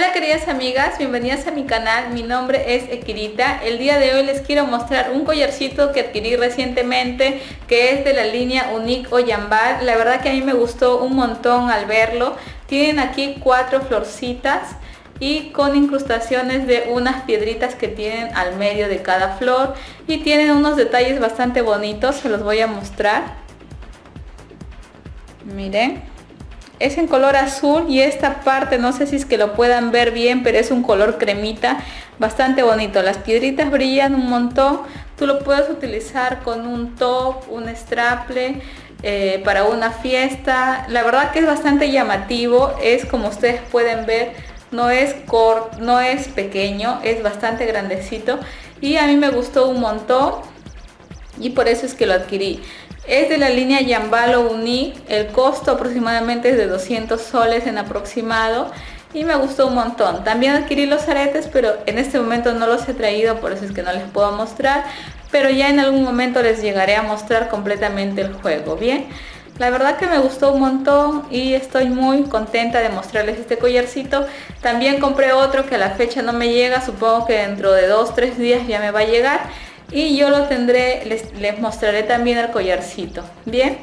Hola queridas amigas, bienvenidas a mi canal, mi nombre es Ekirita. El día de hoy les quiero mostrar un collarcito que adquirí recientemente que es de la línea Unique o Yambal. La verdad que a mí me gustó un montón al verlo. Tienen aquí cuatro florcitas y con incrustaciones de unas piedritas que tienen al medio de cada flor y tienen unos detalles bastante bonitos, se los voy a mostrar. Miren es en color azul y esta parte no sé si es que lo puedan ver bien pero es un color cremita bastante bonito. Las piedritas brillan un montón. Tú lo puedes utilizar con un top un straple eh, para una fiesta. La verdad que es bastante llamativo. Es como ustedes pueden ver no es cort no es pequeño es bastante grandecito. Y a mí me gustó un montón y por eso es que lo adquirí es de la línea Yambalo Uni, el costo aproximadamente es de 200 soles en aproximado y me gustó un montón. También adquirí los aretes, pero en este momento no los he traído, por eso es que no les puedo mostrar, pero ya en algún momento les llegaré a mostrar completamente el juego, ¿bien? La verdad que me gustó un montón y estoy muy contenta de mostrarles este collarcito. También compré otro que a la fecha no me llega, supongo que dentro de 2-3 días ya me va a llegar y yo lo tendré, les, mostraré también el collarcito. Bien,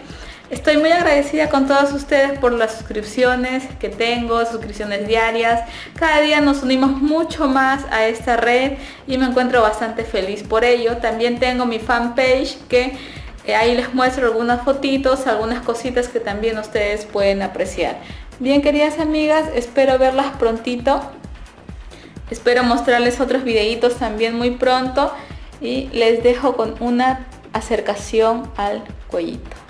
estoy muy agradecida con todos ustedes por las suscripciones que tengo, suscripciones diarias. Cada día nos unimos mucho más a esta red y me encuentro bastante feliz por ello. También tengo mi fanpage que eh, ahí les muestro algunas fotitos, algunas cositas que también ustedes pueden apreciar. Bien queridas amigas, espero verlas prontito. Espero mostrarles otros videitos también muy pronto y les dejo con una acercación al cuellito.